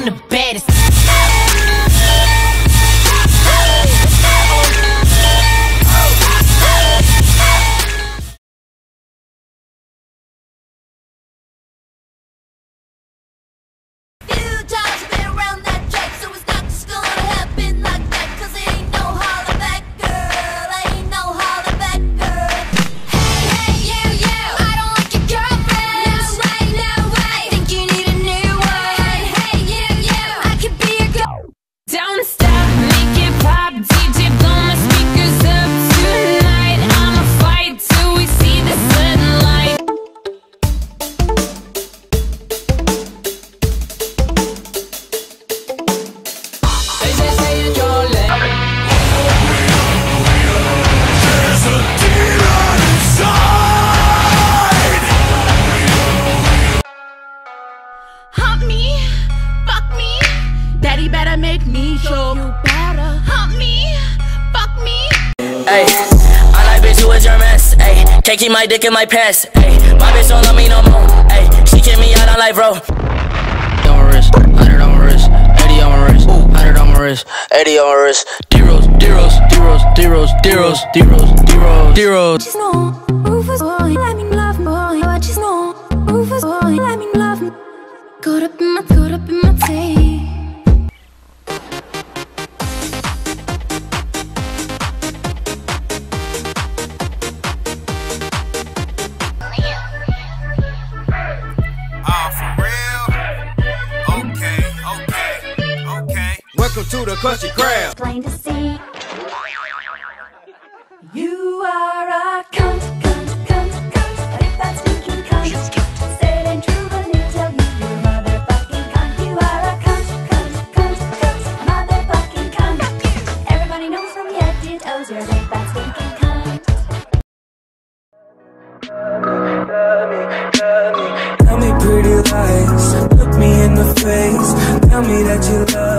I'm the baddest. Ayy, I like bitch, who is your mess? Ayy, can't keep my dick in my pants. Ayy, my bitch don't love me no more. Ayy, she kick me out on life, bro. On my wrist, hundred on my wrist, eighty on my wrist, hundred on my wrist, eighty on my wrist. D Rose, deros, D Rose, deros, D Rose, deros, D Rose, deros. Just know, Rufus boy, let me love boy. I just know, Rufus boy, let me love me. Caught up in my, caught up in my tape. Welcome to the Country Crab. plain to see. You are a cunt, cunt, cunt, cunt. But if that's stinking cunt, say it ain't true, but me tell you, you're motherfucking cunt. You are a cunt, cunt, cunt, cunt. Motherfucking cunt. Everybody knows from your head to you're a big fat stinking cunt. Tell me pretty lies, look me in the face. Tell me that you love me,